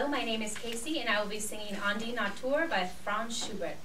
Hello, my name is Casey, and I will be singing Andi Natur by Franz Schubert.